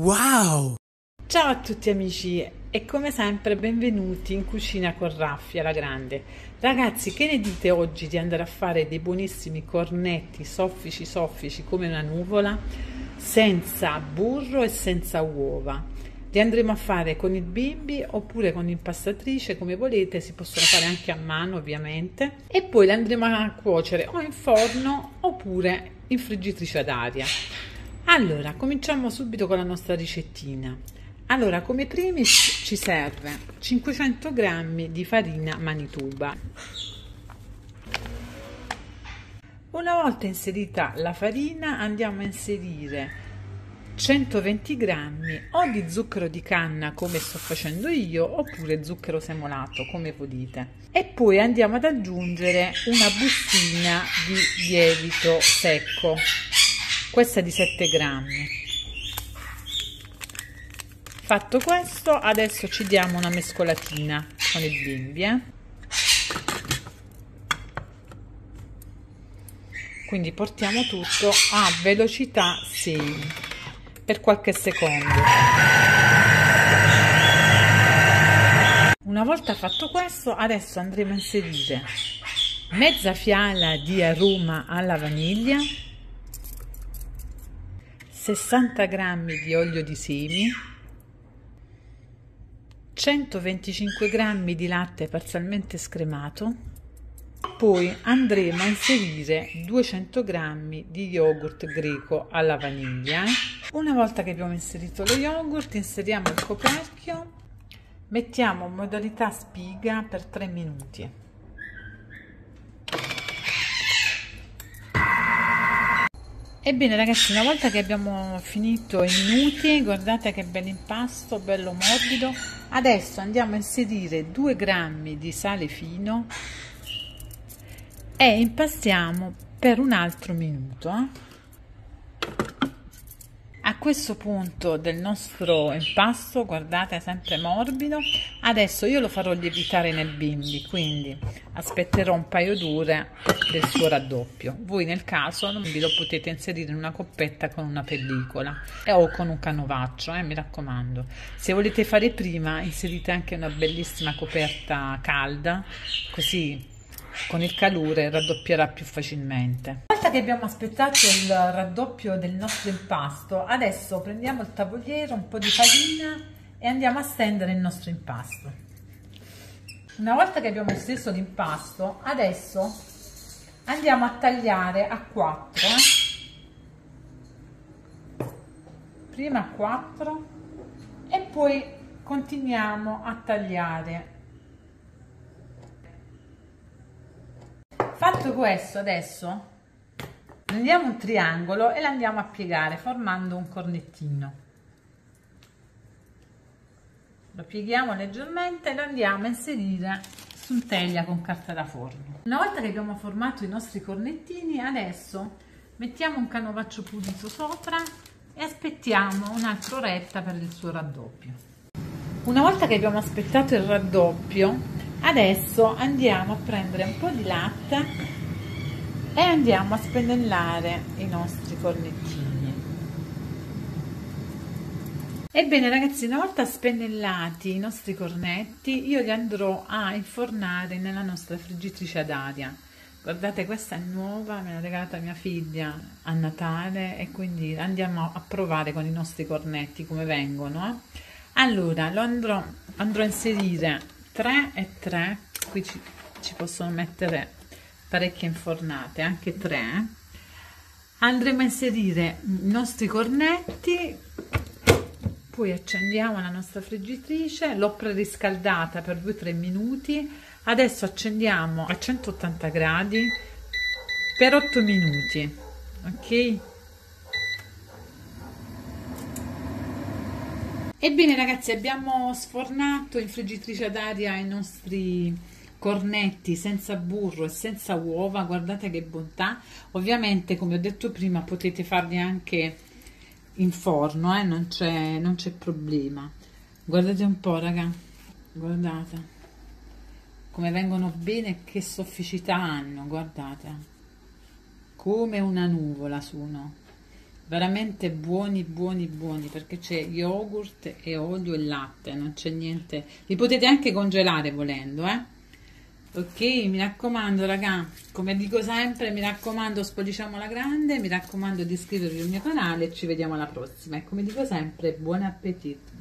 Wow! Ciao a tutti amici e come sempre benvenuti in cucina con Raffia la grande. Ragazzi, che ne dite oggi di andare a fare dei buonissimi cornetti soffici soffici come una nuvola, senza burro e senza uova? Li andremo a fare con il bimbi oppure con l'impastatrice, come volete, si possono fare anche a mano ovviamente. E poi li andremo a cuocere o in forno oppure in friggitrice ad aria. Allora, cominciamo subito con la nostra ricettina. Allora, come primi ci serve 500 g di farina manituba. Una volta inserita la farina andiamo a inserire 120 g o di zucchero di canna come sto facendo io oppure zucchero semolato come volete e poi andiamo ad aggiungere una bustina di lievito secco questa è di 7 grammi. Fatto questo adesso ci diamo una mescolatina con il bimbi eh? quindi portiamo tutto a velocità 6 per qualche secondo. Una volta fatto questo adesso andremo a inserire mezza fiala di aroma alla vaniglia 60 g di olio di semi, 125 g di latte parzialmente scremato, poi andremo a inserire 200 g di yogurt greco alla vaniglia. Una volta che abbiamo inserito lo yogurt, inseriamo il coperchio, mettiamo modalità spiga per 3 minuti. Ebbene ragazzi, una volta che abbiamo finito i minuti, guardate che bel impasto, bello morbido. Adesso andiamo a inserire 2 grammi di sale fino e impastiamo per un altro minuto. Eh? Questo punto del nostro impasto guardate è sempre morbido. Adesso io lo farò lievitare nel bimbi quindi aspetterò un paio d'ore del suo raddoppio. Voi nel caso non vi lo potete inserire in una coppetta con una pellicola o con un canovaccio eh, mi raccomando. Se volete fare prima inserite anche una bellissima coperta calda così con il calore raddoppierà più facilmente. Una volta che abbiamo aspettato il raddoppio del nostro impasto, adesso prendiamo il tavoliere, un po' di farina e andiamo a stendere il nostro impasto. Una volta che abbiamo steso l'impasto, adesso andiamo a tagliare a 4. Eh? Prima a 4 e poi continuiamo a tagliare Fatto questo adesso prendiamo un triangolo e lo andiamo a piegare formando un cornettino. Lo pieghiamo leggermente e lo andiamo a inserire su un teglia con carta da forno. Una volta che abbiamo formato i nostri cornettini, adesso mettiamo un canovaccio pulito sopra e aspettiamo un'altra oretta per il suo raddoppio. Una volta che abbiamo aspettato il raddoppio, adesso andiamo a prendere un po' di latte e andiamo a spennellare i nostri cornettini ebbene ragazzi una volta spennellati i nostri cornetti io li andrò a infornare nella nostra friggitrice ad aria guardate questa è nuova me l'ha regalata mia figlia a Natale e quindi andiamo a provare con i nostri cornetti come vengono. Allora lo andrò, andrò a inserire 3 e 3 qui ci, ci possono mettere parecchie infornate anche 3 andremo a inserire i nostri cornetti poi accendiamo la nostra friggitrice l'ho preriscaldata per 2-3 minuti adesso accendiamo a 180 gradi per 8 minuti ok Ebbene ragazzi abbiamo sfornato in friggitrice ad aria i nostri cornetti senza burro e senza uova, guardate che bontà. Ovviamente come ho detto prima potete farli anche in forno, eh? non c'è problema. Guardate un po' raga, guardate come vengono bene che sofficità hanno, guardate come una nuvola sono veramente buoni buoni buoni perché c'è yogurt e olio e latte non c'è niente. Li potete anche congelare volendo eh? Ok mi raccomando raga come dico sempre mi raccomando spolliciamo la grande mi raccomando di iscrivervi al mio canale e ci vediamo alla prossima. E come dico sempre buon appetito